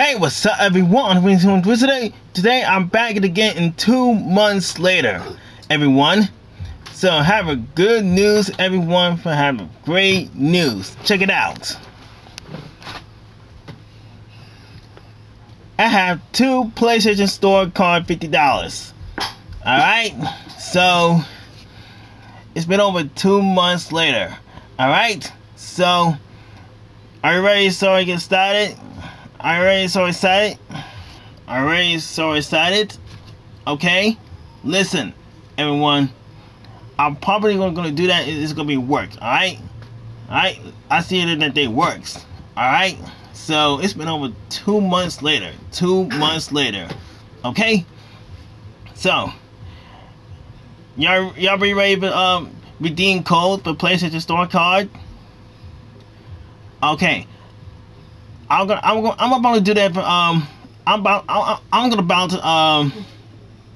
Hey, what's up, everyone? Today? Today, I'm back again in two months later, everyone. So, have a good news, everyone. For have great news. Check it out. I have two PlayStation Store card fifty dollars. All right. So, it's been over two months later. All right. So, are you ready? So I get started. Are you ready? So excited? Are you ready? So excited? Okay. Listen, everyone. I'm probably gonna do that. It's gonna be work. All right. All right. I see it in that day works. All right. So it's been over two months later. Two months later. Okay. So y'all y'all be ready to um redeem code for PlayStation Store card? Okay. I'm gonna I'm gonna I'm about to do that for um I'm about I'm, I'm gonna about to um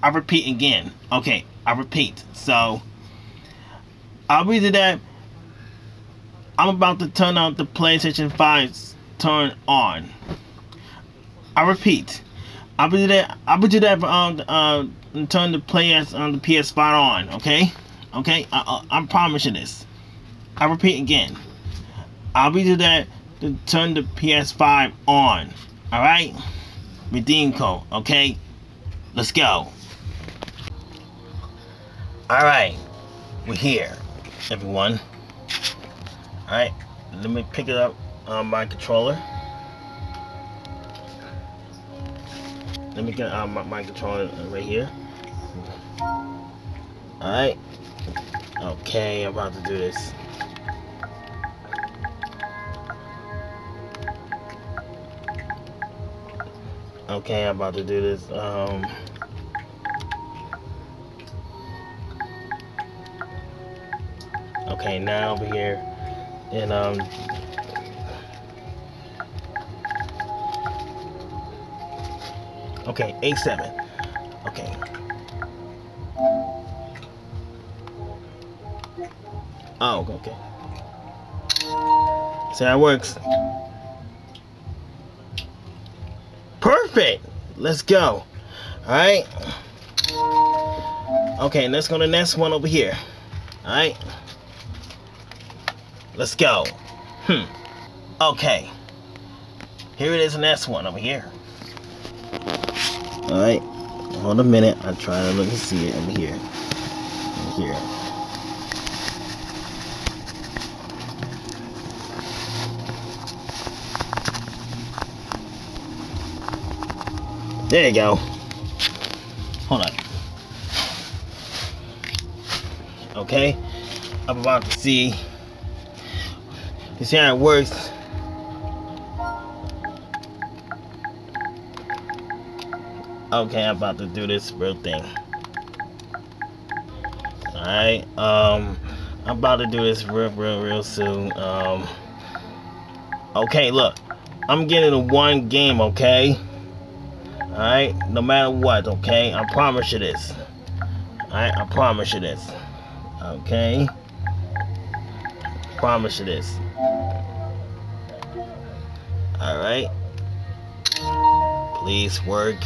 I repeat again. Okay, I repeat. So I'll be do that. I'm about to turn on the PlayStation 5 turn on. I repeat. I'll be do that I'll be do that um uh turn the PS on the PS5 on, okay? Okay? I I, I promise you this. I repeat again. I'll be do that to turn the PS5 on. Alright? Redeem code, okay? Let's go. Alright. We're here, everyone. Alright. Let me pick it up on my controller. Let me get uh, my, my controller right here. Alright. Okay, I'm about to do this. Okay, I'm about to do this. Um, okay, now over here, and um, okay, A7. Okay. Oh, okay. See how it works. Let's go. Alright. Okay, let's go to the next one over here. Alright. Let's go. Hmm. Okay. Here it is, the next one over here. Alright. Hold a minute. I'm trying to look and see it over here. Over here. There you go. Hold on. Okay. I'm about to see. You see how it works. Okay, I'm about to do this real thing. Alright, um, I'm about to do this real, real, real soon. Um, okay, look, I'm getting a one game, okay? Alright, no matter what, okay? I promise you this. Alright, I promise you this. Okay? Promise you this. Alright? Please work.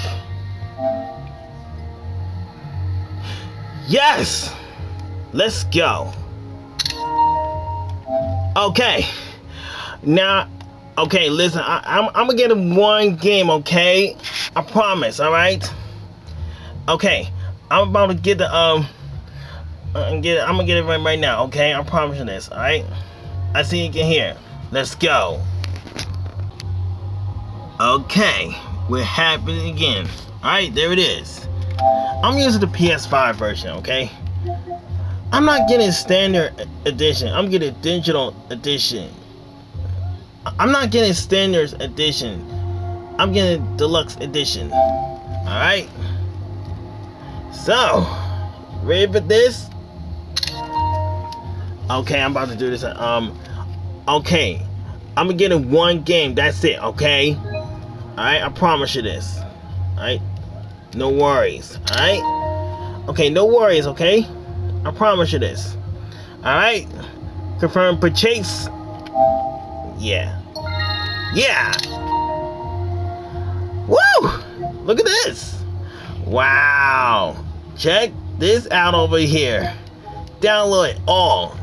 Yes! Let's go. Okay. Now, okay, listen, I, I'm, I'm gonna get him one game, okay? I promise, alright? Okay, I'm about to get the, um, I'm, get, I'm gonna get it right, right now, okay? I promise you this, alright? I see you can hear. Let's go. Okay, we're happening again. Alright, there it is. I'm using the PS5 version, okay? I'm not getting standard edition. I'm getting digital edition. I'm not getting standards edition. I'm getting deluxe edition. Alright? So, ready for this? Okay, I'm about to do this. Um, okay. I'm getting one game. That's it, okay? Alright, I promise you this. Alright? No worries. Alright? Okay, no worries, okay? I promise you this. Alright? Confirm purchase. Yeah. Yeah. Woo! Look at this. Wow. Check this out over here. Download all.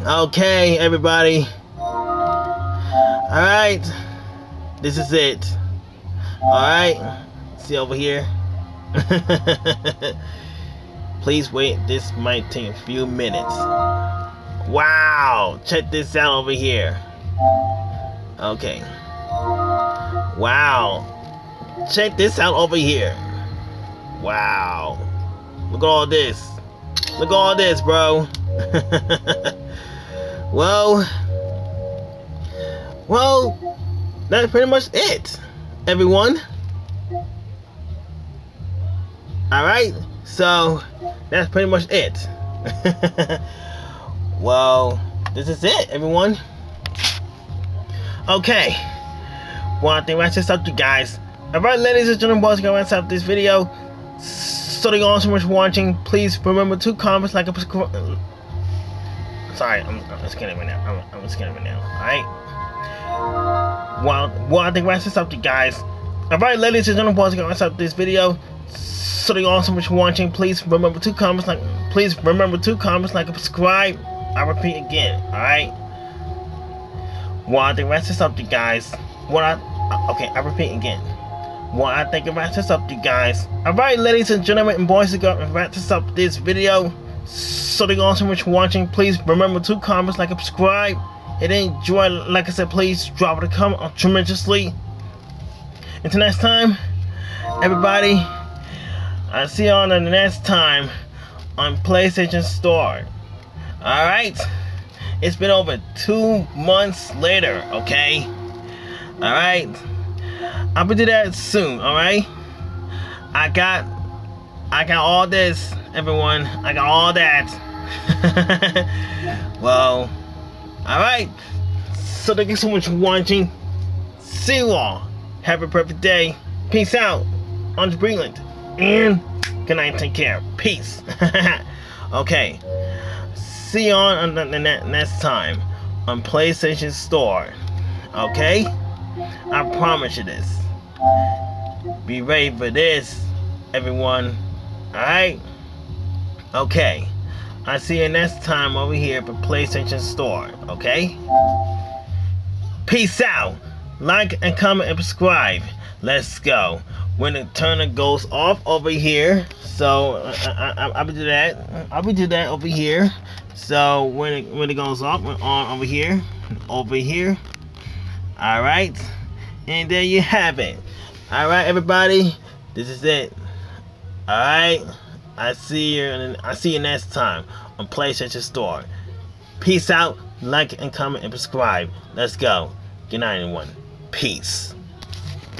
Okay, everybody. Alright. This is it. Alright. See over here. Please wait. This might take a few minutes. Wow. Check this out over here. Okay. Wow. Check this out over here. Wow. Look at all this. Look at all this, bro. well, well, that's pretty much it, everyone. Alright, so that's pretty much it. well, this is it, everyone. Okay. One thing, I just up you guys. Alright, ladies and gentlemen, boys, gonna wrap up this video. So thank you all so much for watching. Please remember to comment, like, and subscribe. Sorry, I'm, I'm kidding right now. I'm, I'm kidding right now. Alright? Well, well, I think that's just up to you guys. Alright, ladies and gentlemen, boys, gonna wrap up this video. So thank you all so much for watching. Please remember to comment, like, please remember to comment, like, and subscribe. I repeat again. Alright? Well, I think that's just up you guys. What I okay, I repeat again. Well, I think it wraps us up, you guys. Alright, ladies and gentlemen, and boys and girls, wraps us up this video. So thank you all so much for watching. Please remember to comment, like, subscribe. And enjoy, like I said, please drop a comment tremendously. Until next time, everybody, I'll see you on the next time on PlayStation Store. Alright? It's been over two months later, okay? Alright? I'm gonna do that soon, alright? I got I got all this, everyone. I got all that. well, alright. So thank you so much for watching. See you all. Have a perfect day. Peace out. Andre Breland. And good night. Take care. Peace. okay. See you on the next time on PlayStation Store. Okay? I promise you this. Be ready for this, everyone. Alright? Okay. I'll see you next time over here for PlayStation Store. Okay? Peace out. Like and comment and subscribe. Let's go. When the turner goes off over here, so I, I, I, will do that. I will be do that over here. So when it when it goes off, on over here, over here. All right, and there you have it. Alright, everybody. This is it. Alright. I see you and I see you next time on PlayStation Store. Peace out, like and comment and subscribe. Let's go. Good night, everyone. Peace.